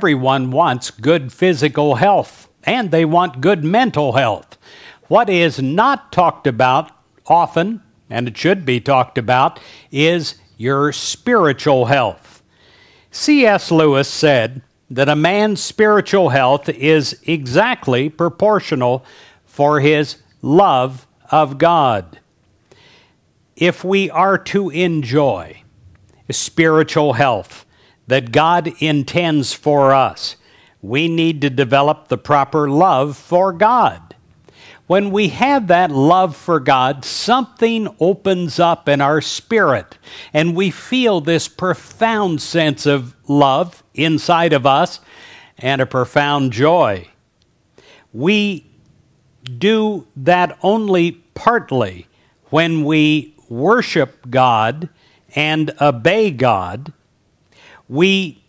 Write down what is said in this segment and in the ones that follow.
Everyone wants good physical health and they want good mental health. What is not talked about often, and it should be talked about, is your spiritual health. C.S. Lewis said that a man's spiritual health is exactly proportional for his love of God. If we are to enjoy spiritual health that God intends for us, we need to develop the proper love for God. When we have that love for God, something opens up in our spirit, and we feel this profound sense of love inside of us and a profound joy. We do that only partly when we worship God and obey God. We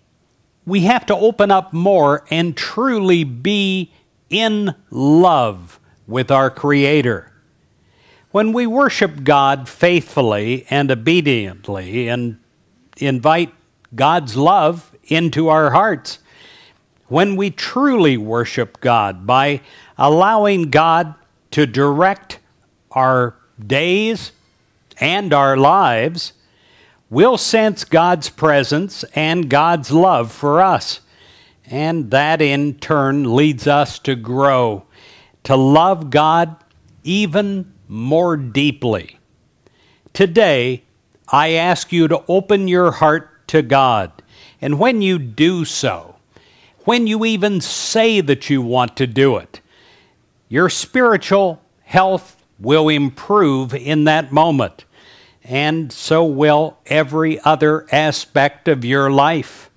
we have to open up more and truly be in love with our Creator. When we worship God faithfully and obediently and invite God's love into our hearts, when we truly worship God by allowing God to direct our days and our lives, we'll sense God's presence and God's love for us. And that in turn leads us to grow, to love God even more deeply. Today, I ask you to open your heart to God. And when you do so, when you even say that you want to do it, your spiritual health will improve in that moment and so will every other aspect of your life.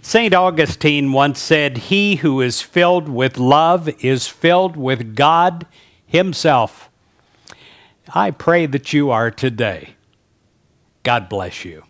St. Augustine once said, He who is filled with love is filled with God Himself. I pray that you are today. God bless you.